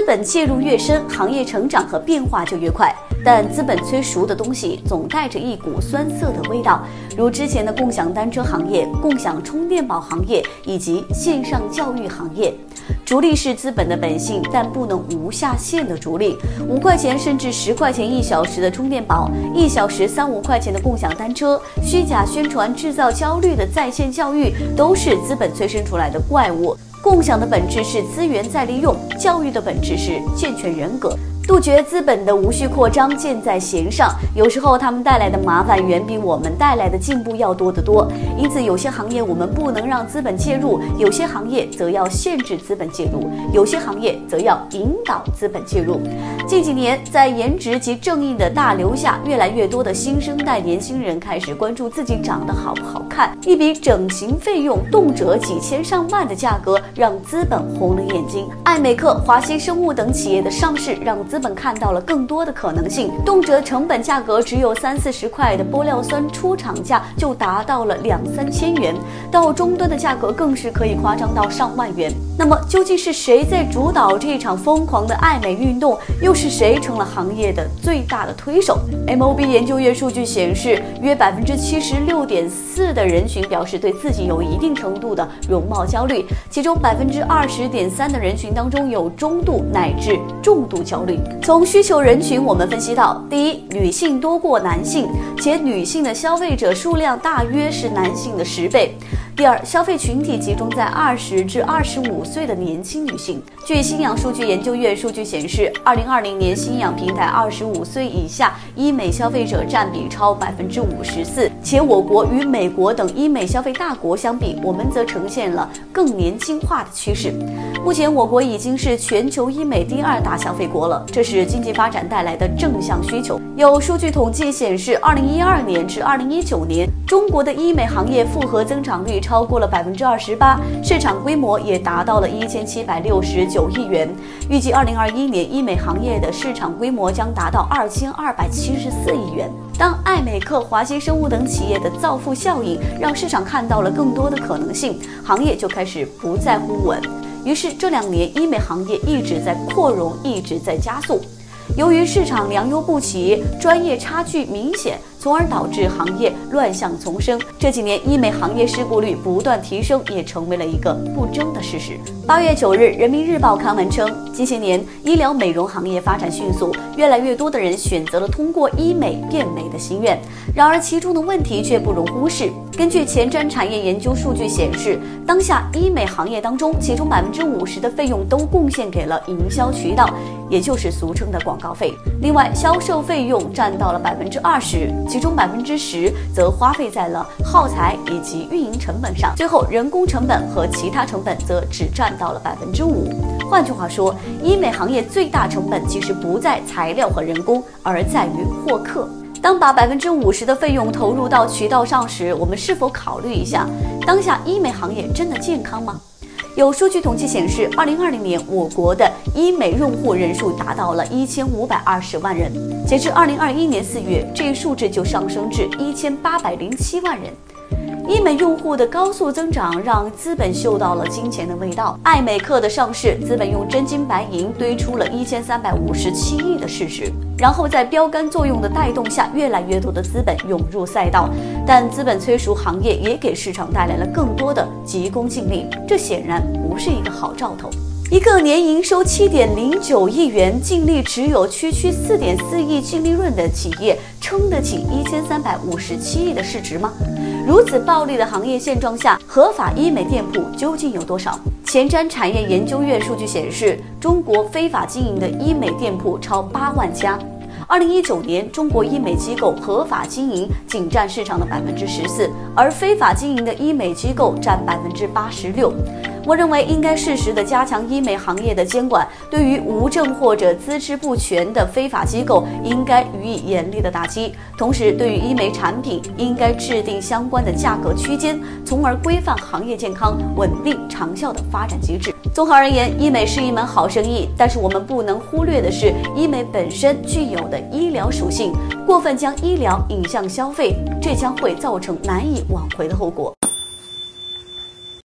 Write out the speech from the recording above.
资本介入越深，行业成长和变化就越快。但资本催熟的东西总带着一股酸涩的味道，如之前的共享单车行业、共享充电宝行业以及线上教育行业。逐利是资本的本性，但不能无下限的逐利。五块钱甚至十块钱一小时的充电宝，一小时三五块钱的共享单车，虚假宣传制造焦虑的在线教育，都是资本催生出来的怪物。共享的本质是资源再利用，教育的本质是健全人格。杜绝资本的无序扩张，箭在弦上。有时候，他们带来的麻烦远比我们带来的进步要多得多。因此，有些行业我们不能让资本介入，有些行业则要限制资本介入，有些行业则要引导资本介入。近几年，在颜值及正义的大流下，越来越多的新生代年轻人开始关注自己长得好不好看。一笔整形费用动辄几千上万的价格，让资本红了眼睛。爱美克、华西生物等企业的上市，让资本看到了更多的可能性，动辄成本价格只有三四十块的玻尿酸出厂价就达到了两三千元，到终端的价格更是可以夸张到上万元。那么究竟是谁在主导这场疯狂的爱美运动？又是谁成了行业的最大的推手？MOB 研究院数据显示，约百分之七十六点四的人群表示对自己有一定程度的容貌焦虑，其中百分之二十点三的人群当中有中度乃至重度焦虑。从需求人群，我们分析到，第一，女性多过男性，且女性的消费者数量大约是男性的十倍。第二，消费群体集中在二十至二十五岁的年轻女性。据新氧数据研究院数据显示，二零二零年新氧平台二十五岁以下医美消费者占比超百分之五十四，且我国与美国等医美消费大国相比，我们则呈现了更年轻化的趋势。目前，我国已经是全球医美第二大消费国了，这是经济发展带来的正向需求。有数据统计显示，二零一二年至二零一九年，中国的医美行业复合增长率超过了百分之二十八，市场规模也达到了一千七百六十九亿元。预计二零二一年，医美行业的市场规模将达到二千二百七十四亿元。当爱美克、华西生物等企业的造富效应让市场看到了更多的可能性，行业就开始不在乎稳。于是这两年，医美行业一直在扩容，一直在加速。由于市场良莠不齐，专业差距明显。从而导致行业乱象丛生。这几年医美行业事故率不断提升，也成为了一个不争的事实。八月九日，《人民日报》刊文称，近些年医疗美容行业发展迅速，越来越多的人选择了通过医美变美的心愿。然而，其中的问题却不容忽视。根据前瞻产业研究数据显示，当下医美行业当中，其中百分之五十的费用都贡献给了营销渠道，也就是俗称的广告费。另外，销售费用占到了百分之二十。其中百分之十则花费在了耗材以及运营成本上，最后人工成本和其他成本则只占到了百分之五。换句话说，医美行业最大成本其实不在材料和人工，而在于获客。当把百分之五十的费用投入到渠道上时，我们是否考虑一下，当下医美行业真的健康吗？有数据统计显示，二零二零年我国的医美用户人数达到了一千五百二十万人，截至二零二一年四月，这一数字就上升至一千八百零七万人。医美用户的高速增长让资本嗅到了金钱的味道。爱美客的上市，资本用真金白银堆出了一千三百五十七亿的市值，然后在标杆作用的带动下，越来越多的资本涌入赛道。但资本催熟行业，也给市场带来了更多的急功近利，这显然不是一个好兆头。一个年营收七点零九亿元、净利只有区区四点四亿净利润的企业，撑得起一千三百五十七亿的市值吗？如此暴利的行业现状下，合法医美店铺究竟有多少？前瞻产业研究院数据显示，中国非法经营的医美店铺超八万家。二零一九年，中国医美机构合法经营仅占市场的百分之十四，而非法经营的医美机构占百分之八十六。我认为应该适时的加强医美行业的监管，对于无证或者资质不全的非法机构，应该予以严厉的打击。同时，对于医美产品，应该制定相关的价格区间，从而规范行业健康、稳定、长效的发展机制。综合而言，医美是一门好生意，但是我们不能忽略的是，医美本身具有的医疗属性，过分将医疗引向消费，这将会造成难以挽回的后果。